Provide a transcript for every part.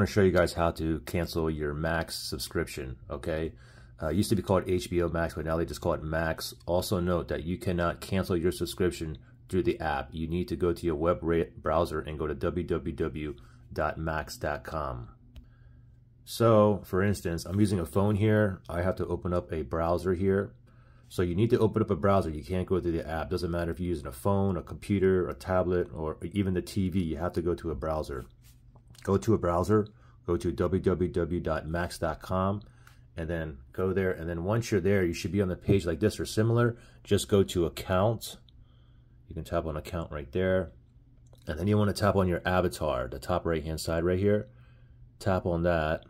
I'm going to show you guys how to cancel your Max subscription, okay? Uh, used to be called HBO Max, but now they just call it Max. Also note that you cannot cancel your subscription through the app. You need to go to your web browser and go to www.max.com. So, for instance, I'm using a phone here. I have to open up a browser here. So you need to open up a browser. You can't go through the app. Doesn't matter if you're using a phone, a computer, a tablet, or even the TV. You have to go to a browser go to a browser, go to www.max.com, and then go there. And then once you're there, you should be on the page like this or similar. Just go to account. You can tap on account right there. And then you want to tap on your avatar, the top right hand side right here. Tap on that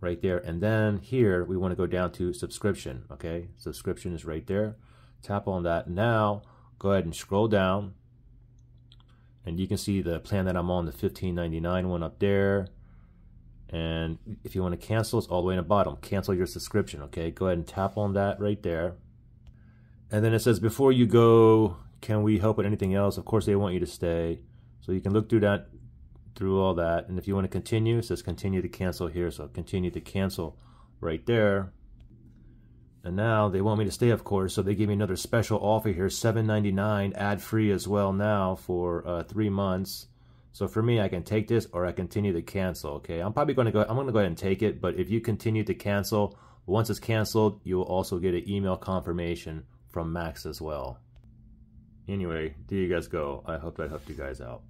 right there. And then here we want to go down to subscription. Okay, subscription is right there. Tap on that. Now go ahead and scroll down and you can see the plan that I'm on, the 15.99 one up there. And if you want to cancel, it's all the way in the bottom. Cancel your subscription, okay? Go ahead and tap on that right there. And then it says, before you go, can we help with anything else? Of course, they want you to stay. So you can look through that, through all that. And if you want to continue, it says continue to cancel here. So continue to cancel right there. And now they want me to stay, of course, so they gave me another special offer here, $7.99 ad-free as well now for uh, three months. So for me, I can take this or I continue to cancel, okay? I'm probably going to go, I'm going to go ahead and take it, but if you continue to cancel, once it's canceled, you will also get an email confirmation from Max as well. Anyway, there you guys go. I hope that helped you guys out.